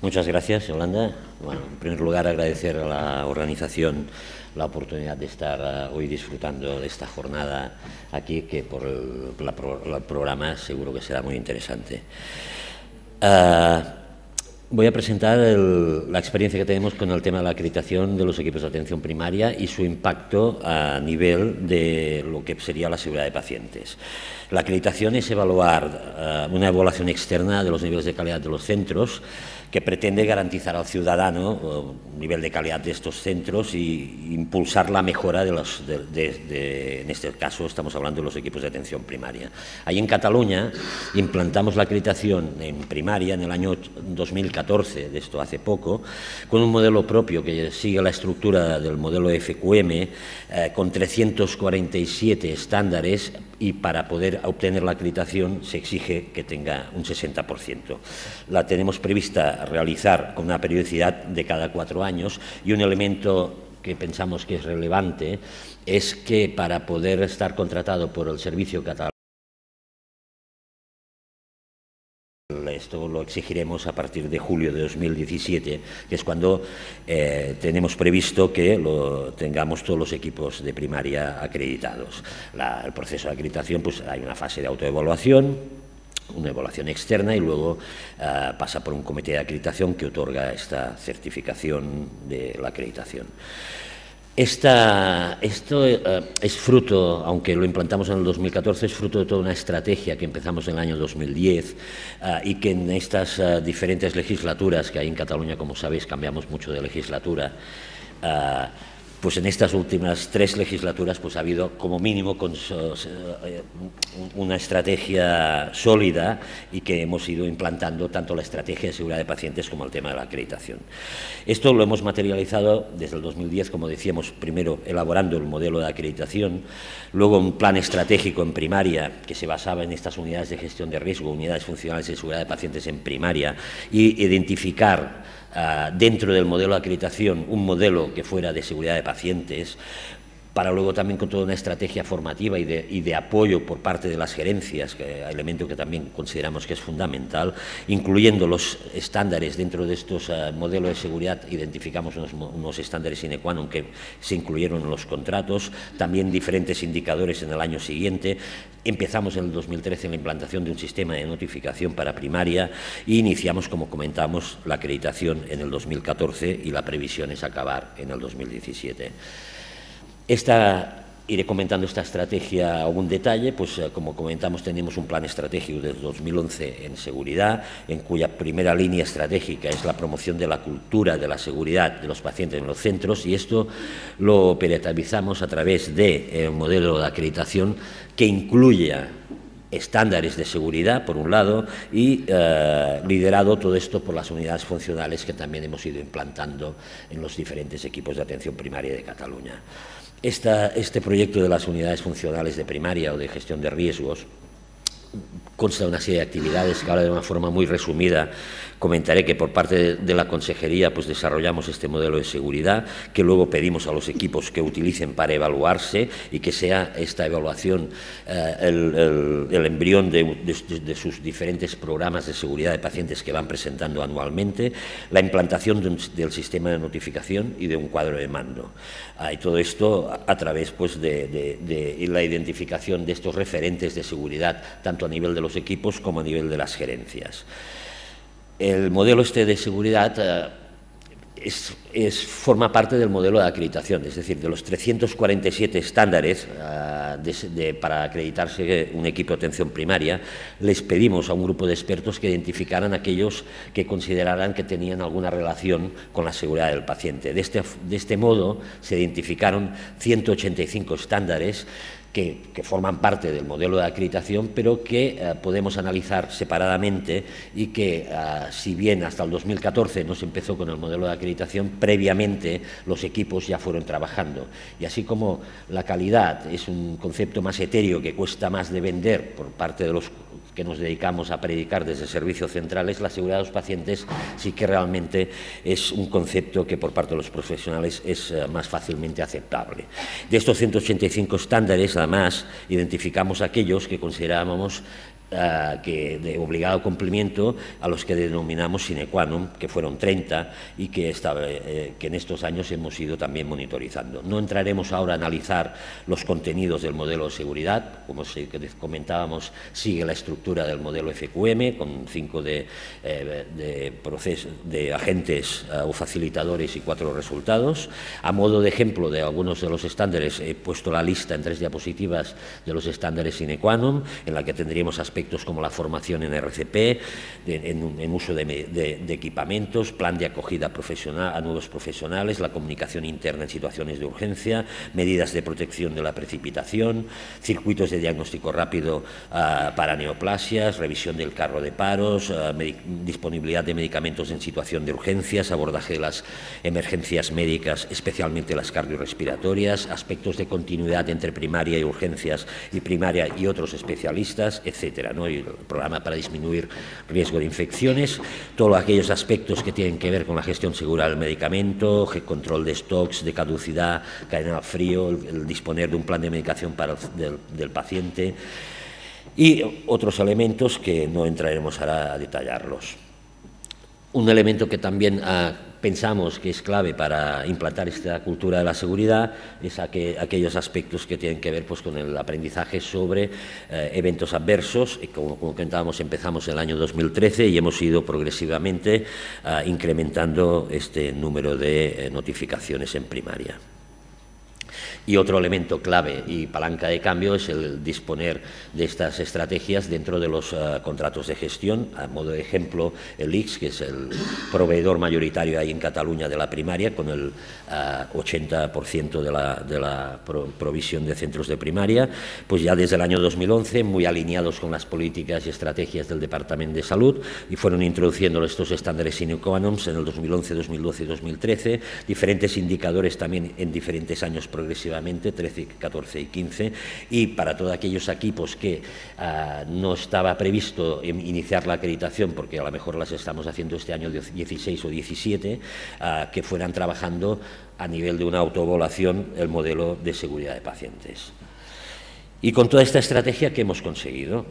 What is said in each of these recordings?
Muchas gracias, Yolanda. Bueno, en primer lugar, agradecer a la organización la oportunidad de estar uh, hoy disfrutando de esta jornada aquí, que por el, programa seguro que será muy interesante. Uh, Voy a presentar el, la experiencia que tenemos con el tema de la acreditación de los equipos de atención primaria y su impacto a nivel de lo que sería la seguridad de pacientes. La acreditación es evaluar uh, una evaluación externa de los niveles de calidad de los centros que pretende garantizar al ciudadano un nivel de calidad de estos centros y impulsar la mejora de los, de, de, en este caso estamos hablando de los equipos de atención primaria. Ahí en Cataluña implantamos la acreditación en primaria en el año 2014, de esto hace poco, con un modelo propio que sigue la estructura del modelo FQM, eh, con 347 estándares y para poder obtener la acreditación se exige que tenga un 60%. La tenemos prevista realizar con una periodicidad de cada cuatro años y un elemento que pensamos que es relevante es que para poder estar contratado por el Servicio Catalán Esto lo exigiremos a partir de julio de 2017, que es cuando eh, tenemos previsto que tengamos todos los equipos de primaria acreditados. El proceso de acreditación, pues hay una fase de autoevaluación, una evaluación externa y luego uh, pasa por un comité de acreditación que otorga esta certificación de la acreditación. Esto uh, es fruto, aunque lo implantamos en el 2014, es fruto de toda una estrategia que empezamos en el año 2010 uh, y que en estas uh, diferentes legislaturas, que hay en Cataluña, como sabéis, cambiamos mucho de legislatura, pues en estas últimas tres legislaturas pues ha habido como mínimo eh, una estrategia sólida y que hemos ido implantando tanto la estrategia de seguridad de pacientes como el tema de la acreditación. Esto lo hemos materializado desde el 2010, como decíamos, primero elaborando el modelo de acreditación, luego un plan estratégico en primaria que se basaba en estas unidades de gestión de riesgo, unidades funcionales de seguridad de pacientes en primaria, y identificar dentro del modelo de acreditación un modelo que fuera de seguridad de pacientes, para luego también con toda una estrategia formativa y de, apoyo por parte de las gerencias, elemento que también consideramos que es fundamental, incluyendo los estándares dentro de estos uh, modelos de seguridad, identificamos unos, unos estándares sine qua non que se incluyeron en los contratos, también diferentes indicadores en el año siguiente. Empezamos en el 2013 en la implantación de un sistema de notificación para primaria e iniciamos, como comentamos, la acreditación en el 2014 y la previsión es acabar en el 2017. Esta, iré comentando esta estrategia algún detalle, pues eh, como comentamos tenemos un plan estratégico desde 2011 en seguridad, en cuya primera línea estratégica es la promoción de la cultura de la seguridad de los pacientes en los centros y esto lo operativizamos a través de eh, un modelo de acreditación que incluya estándares de seguridad, por un lado, y eh, liderado todo esto por las unidades funcionales que también hemos ido implantando en los diferentes equipos de atención primaria de Cataluña. Este proyecto de las unidades funcionales de primaria o de gestión de riesgos consta de una serie de actividades que ahora de una forma muy resumida comentaré que por parte de, la consejería pues desarrollamos este modelo de seguridad que luego pedimos a los equipos que utilicen para evaluarse y que sea esta evaluación eh, el, embrión de, sus diferentes programas de seguridad de pacientes que van presentando anualmente, la implantación del sistema de notificación y de un cuadro de mando. Y todo esto a, través pues, de la identificación de estos referentes de seguridad, tanto a nivel de los equipos como a nivel de las gerencias. El modelo este de seguridad eh, es, forma parte del modelo de acreditación, es decir, de los 347 estándares uh, de, de, para acreditarse un equipo de atención primaria, les pedimos a un grupo de expertos que identificaran aquellos que consideraran que tenían alguna relación con la seguridad del paciente. De este, de este modo se identificaron 185 estándares que, forman parte del modelo de acreditación, pero que eh, podemos analizar separadamente y que, eh, si bien hasta el 2014 no se empezó con el modelo de acreditación, previamente los equipos ya fueron trabajando. Y así como la calidad es un concepto más etéreo que cuesta más de vender por parte de los que nos dedicamos a predicar desde servicios centrales, la seguridad de los pacientes sí que realmente es un concepto que por parte de los profesionales es uh, más fácilmente aceptable. De estos 185 estándares, además, identificamos aquellos que considerábamos eh, que de obligado cumplimiento a los que denominamos sine qua non, que fueron 30 y que, eh, que en estos años hemos ido también monitorizando. No entraremos ahora a analizar los contenidos del modelo de seguridad, como comentábamos, sigue la estructura del modelo FQM, con cinco de, eh, de agentes o facilitadores y cuatro resultados. A modo de ejemplo de algunos de los estándares, he puesto la lista en tres diapositivas de los estándares sine qua non, en la que tendríamos aspectos aspectos como la formación en RCP, en, uso de, equipamientos, plan de acogida profesional a nuevos profesionales, la comunicación interna en situaciones de urgencia, medidas de protección de la precipitación, circuitos de diagnóstico rápido ah, para neoplasias, revisión del carro de paros, ah, disponibilidad de medicamentos en situación de urgencias, abordaje de las emergencias médicas, especialmente las cardiorrespiratorias, aspectos de continuidad entre primaria y urgencias y primaria y otros especialistas, etcétera el programa para disminuir riesgo de infecciones, todos aquellos aspectos que tienen que ver con la gestión segura del medicamento, control de stocks, de caducidad, cadena frío, el, disponer de un plan de medicación para del, paciente y otros elementos que no entraremos ahora a detallarlos. Un elemento que también ha pensamos que es clave para implantar esta cultura de la seguridad es aquellos aspectos que tienen que ver pues, con el aprendizaje sobre eh, eventos adversos. Y como, comentábamos, empezamos el año 2013 y hemos ido progresivamente eh, incrementando este número de eh, notificaciones en primaria. Y otro elemento clave y palanca de cambio es el disponer de estas estrategias dentro de los eh, contratos de gestión. A modo de ejemplo, el IX, que es el proveedor mayoritario ahí en Cataluña de la primaria, con el 80% eh, de la, provisión de centros de primaria, pues ya desde el año 2011, muy alineados con las políticas y estrategias del Departamento de Salud, y fueron introduciendo estos estándares sine en el 2011, 2012 y 2013, diferentes indicadores también en diferentes años progresivos 13, 14 y 15, y para todos aquellos equipos que ah, no estaba previsto iniciar la acreditación, porque a lo mejor las estamos haciendo este año 16 o 17, ah, que fueran trabajando a nivel de una autoevaluación el modelo de seguridad de pacientes. Y con toda esta estrategia que hemos conseguido,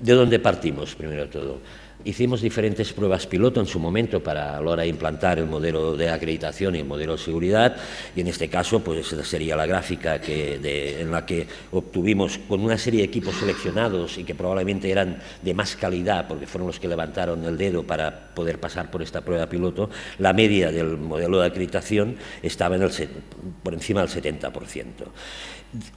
¿de dónde partimos primero de todo? Hicimos diferentes pruebas piloto en su momento para a la hora de implantar el modelo de acreditación y el modelo de seguridad y en este caso pues sería la gráfica que en la que obtuvimos con una serie de equipos seleccionados y que probablemente eran de más calidad porque fueron los que levantaron el dedo para poder pasar por esta prueba piloto, la media del modelo de acreditación estaba en el, por encima del 70%.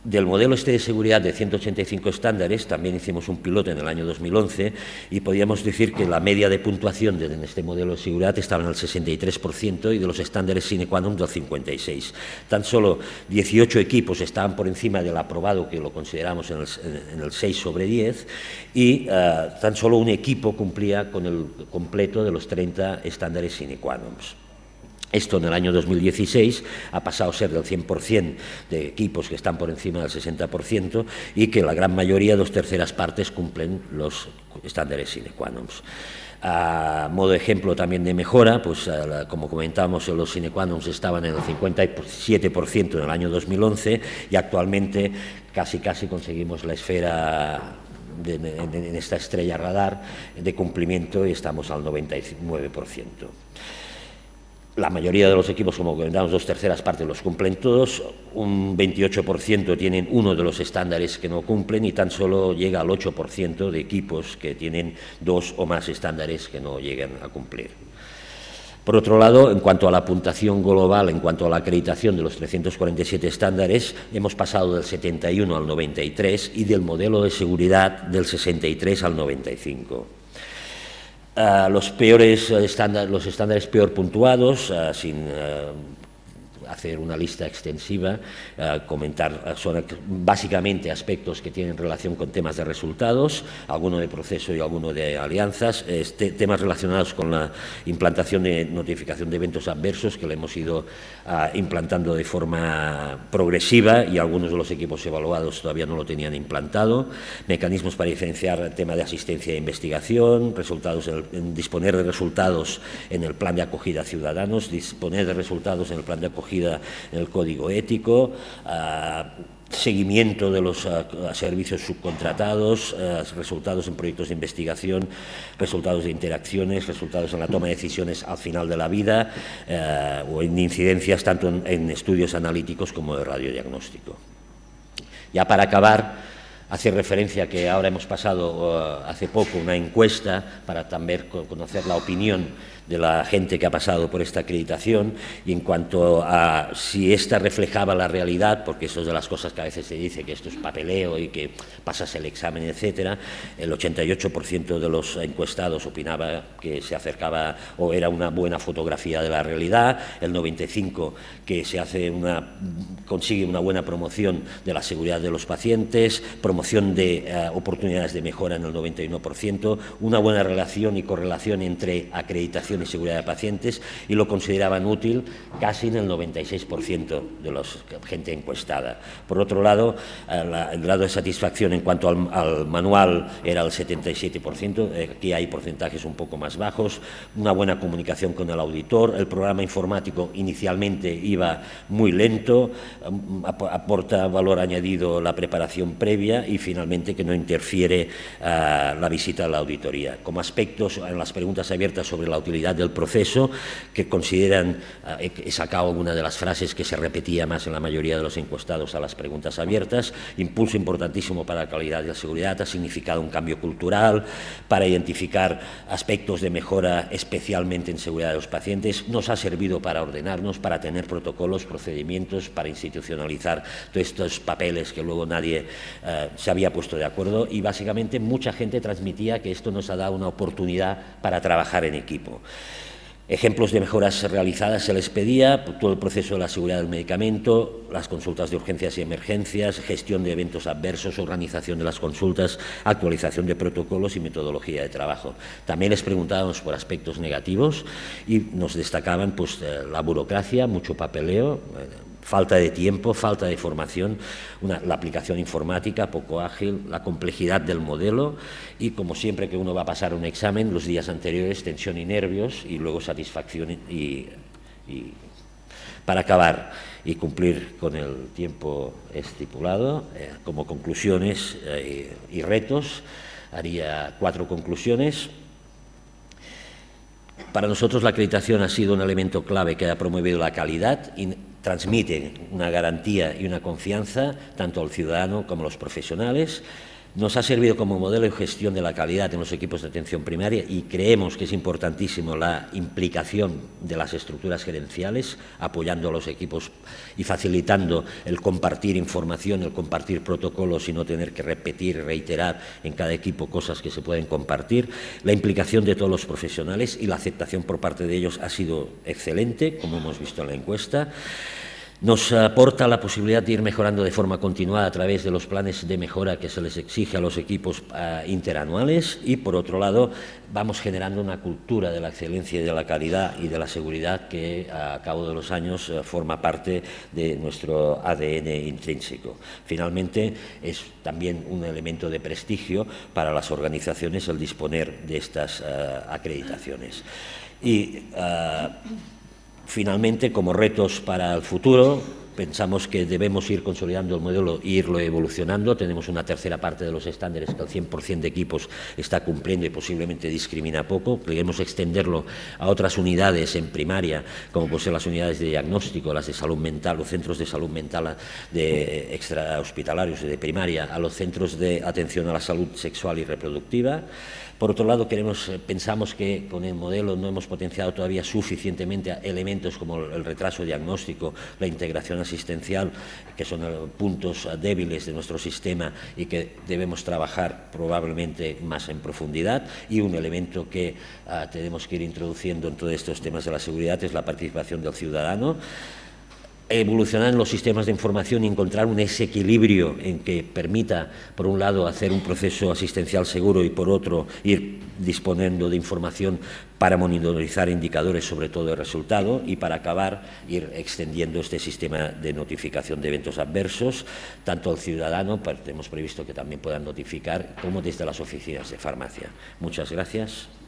Del modelo este de seguridad de 185 estándares también hicimos un piloto en el año 2011 y podíamos decir que la media de puntuación de, en este modelo de seguridad estaba en el 63% y de los estándares sine qua non del 56%. Tan solo 18 equipos estaban por encima del aprobado, que lo consideramos en el, 6 sobre 10, y uh, tan solo un equipo cumplía con el completo de los 30 estándares sine qua non. Esto en el año 2016 ha pasado a ser del 100% de equipos que están por encima del 60% y que la gran mayoría, dos terceras partes, cumplen los estándares sine qua non. A modo de ejemplo también de mejora, pues como comentábamos, los sine qua non estaban en el 57% en el año 2011 y actualmente casi casi conseguimos la esfera en esta estrella radar de cumplimiento y estamos al 99% la mayoría de los equipos, como comentamos, dos terceras partes los cumplen todos, un 28% tienen uno de los estándares que no cumplen y tan solo llega al 8% de equipos que tienen dos o más estándares que no llegan a cumplir. Por otro lado, en cuanto a la puntuación global, en cuanto a la acreditación de los 347 estándares, hemos pasado del 71 al 93 y del modelo de seguridad del 63 al 95. Eh, los peores eh, estándares, los estándares peor puntuados, sin uh, hacer una lista extensiva, eh, comentar, eh, son básicamente aspectos que tienen relación con temas de resultados, alguno de proceso y alguno de alianzas, este, temas relacionados con la implantación de notificación de eventos adversos que le hemos ido eh, implantando de forma progresiva y algunos de los equipos evaluados todavía no lo tenían implantado, mecanismos para diferenciar tema de asistencia e investigación, resultados disponer de resultados en el plan de acogida a ciudadanos, disponer de resultados en el plan de acogida en el código ético, seguimiento de los servicios subcontratados, resultados en proyectos de investigación, resultados de interacciones, resultados en la toma de decisiones al final de la vida o en incidencias tanto en estudios analíticos como de radiodiagnóstico. Ya para acabar, hace referencia que ahora hemos pasado uh, hace poco una encuesta para también conocer la opinión de la gente que ha pasado por esta acreditación y en cuanto a si esta reflejaba la realidad, porque eso es de las cosas que a veces se dice que esto es papeleo y que pasas el examen, etcétera, el 88% de los encuestados opinaba que se acercaba o era una buena fotografía de la realidad, el 95% que se hace una consigue una buena promoción de la seguridad de los pacientes, promoción de eh, oportunidades de mejora en el 91%, una buena relación y correlación entre acreditación y seguridad de pacientes y lo consideraban útil casi en el 96% de la gente encuestada. Por otro lado, el grado de satisfacción en cuanto al, manual era el 77%, eh, aquí hay porcentajes un poco más bajos, una buena comunicación con el auditor, el programa informático inicialmente iba muy lento, mm, aporta valor añadido la preparación previa y finalmente que no interfiere ah, la visita a la auditoría. Como aspectos en las preguntas abiertas sobre la utilidad del proceso, que consideran, eh, he sacado alguna de las frases que se repetía más en la mayoría de los encuestados a las preguntas abiertas, impulso importantísimo para la calidad y la seguridad, ha significado un cambio cultural para identificar aspectos de mejora especialmente en seguridad de los pacientes, nos ha servido para ordenarnos, para tener protocolos, procedimientos, para institucionalizar todos estos papeles que luego nadie eh, se había puesto de acuerdo y básicamente mucha gente transmitía que esto nos ha dado una oportunidad para trabajar en equipo. Ejemplos de mejoras realizadas se les pedía, todo el proceso de la seguridad del medicamento, las consultas de urgencias y emergencias, gestión de eventos adversos, organización de las consultas, actualización de protocolos y metodología de trabajo. También les preguntábamos por aspectos negativos y nos destacaban pues, eh, la burocracia, mucho papeleo, eh, falta de tiempo, falta de formación, la aplicación informática poco ágil, la complejidad del modelo y como siempre que uno va a pasar un examen, los días anteriores tensión y nervios y luego satisfacción y, para acabar y cumplir con el tiempo estipulado, eh, como conclusiones eh, y retos, haría cuatro conclusiones. Para nosotros la acreditación ha sido un elemento clave que ha promovido la calidad transmite una garantía y una confianza tanto al ciudadano como a los profesionales. Nos ha servido como modelo de gestión de la calidad en los equipos de atención primaria y creemos que es importantísimo la implicación de las estructuras gerenciales, apoyando a los equipos y facilitando el compartir información, el compartir protocolos y no tener que repetir y reiterar en cada equipo cosas que se pueden compartir. La implicación de todos los profesionales y la aceptación por parte de ellos ha sido excelente, como hemos visto en la encuesta nos aporta la posibilidad de ir mejorando de forma continuada a través de los planes de mejora que se les exige a los equipos ah, interanuales y, por otro lado, vamos generando una cultura de la excelencia y de la calidad y de la seguridad que, a cabo de los años, eh, forma parte de nuestro ADN intrínseco. Finalmente, es también un elemento de prestigio para las organizaciones el disponer de estas acreditaciones. Y, Finalmente, como retos para el futuro, pensamos que debemos ir consolidando el modelo e irlo evolucionando. Tenemos una tercera parte de los estándares que el 100% de equipos está cumpliendo y posiblemente discrimina poco. Queremos extenderlo a otras unidades en primaria, como pueden ser las unidades de diagnóstico, las de salud mental, los centros de salud mental de extrahospitalarios y de primaria, a los centros de atención a la salud sexual y reproductiva. Por otro lado, eh, pensamos que con el modelo no hemos potenciado todavía suficientemente elementos como el retraso diagnóstico, la integración asistencial, que son puntos débiles de nuestro sistema y que debemos trabajar probablemente más en profundidad. Y un elemento que tenemos que ir introduciendo en todos estos temas de la seguridad es la participación del ciudadano evolucionar los sistemas de información y encontrar un ese equilibrio en que permita, por un lado, hacer un proceso asistencial seguro y, por otro, ir disponiendo de información para monitorizar indicadores, sobre todo de resultado, y para acabar, ir extendiendo este sistema de notificación de eventos adversos, tanto al ciudadano, hemos previsto que también puedan notificar, como desde las oficinas de farmacia. Muchas gracias.